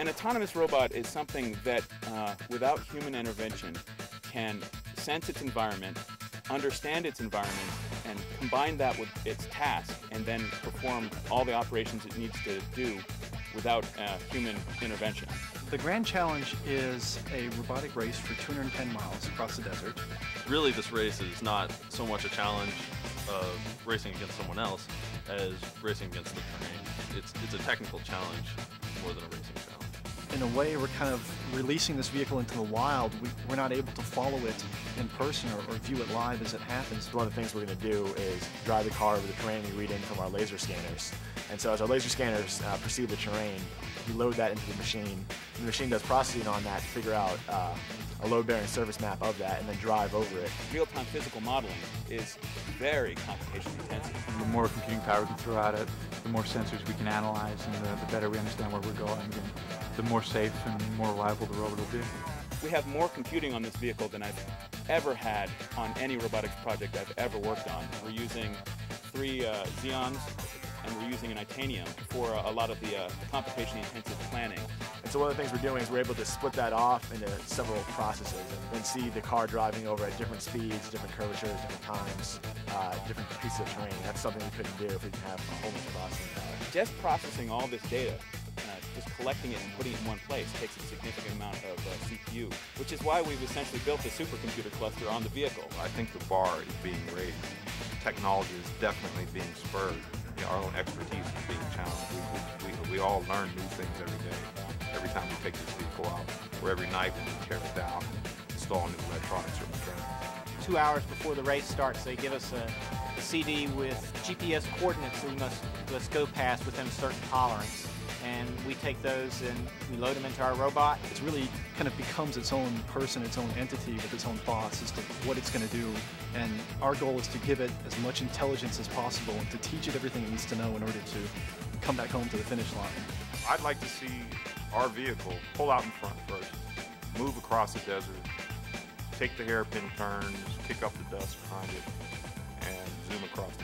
An autonomous robot is something that, uh, without human intervention, can sense its environment, understand its environment, and combine that with its task, and then perform all the operations it needs to do without uh, human intervention. The Grand Challenge is a robotic race for 210 miles across the desert. Really, this race is not so much a challenge of racing against someone else as racing against the terrain. It's, it's a technical challenge more than a racing challenge. In a way, we're kind of releasing this vehicle into the wild. We, we're not able to follow it in person or, or view it live as it happens. One of the things we're going to do is drive the car over the terrain we read in from our laser scanners. And so as our laser scanners uh, perceive the terrain, we load that into the machine. The machine does processing on that to figure out uh, a load-bearing surface map of that and then drive over it. Real-time physical modeling is very computation intensive. The more computing power we can throw at it, the more sensors we can analyze and the, the better we understand where we're going and the more safe and more reliable the robot will be. We have more computing on this vehicle than I've ever had on any robotics project I've ever worked on. We're using three uh, Xeons and we're using an Itanium for a, a lot of the uh, computation intensive planning. And so one of the things we're doing is we're able to split that off into several processes and then see the car driving over at different speeds, different curvatures, different times, uh, different pieces of terrain. That's something we couldn't do if we didn't have a whole bunch of processing power. Just processing all this data uh, just collecting it and putting it in one place takes a significant amount of uh, CPU, which is why we've essentially built a supercomputer cluster on the vehicle. I think the bar is being raised. Technology is definitely being spurred. You know, our own expertise is being challenged. We, we, we, we, all learn new things every day. Every time we take this vehicle out, or every night when we tear it down, install new electronics or mechanics. Two hours before the race starts, they give us a, a CD with GPS coordinates that we must, must go past within a certain tolerance and we take those and we load them into our robot. It really kind of becomes its own person, its own entity with its own thoughts as to what it's going to do. And our goal is to give it as much intelligence as possible and to teach it everything it needs to know in order to come back home to the finish line. I'd like to see our vehicle pull out in front first, move across the desert, take the hairpin turns, kick up the dust behind it, and zoom across the finish